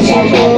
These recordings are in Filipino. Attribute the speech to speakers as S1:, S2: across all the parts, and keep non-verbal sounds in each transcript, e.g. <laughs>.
S1: Deus.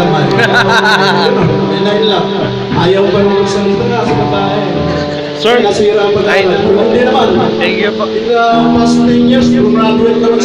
S1: kay kamay. Yan lang. <laughs> Ayaw pa nung magsalita sa babae.
S2: Sir,
S1: Nasira pa
S2: Ay,
S1: Hindi naman.
S2: Thank you po.
S1: In the past 10 years, graduate naman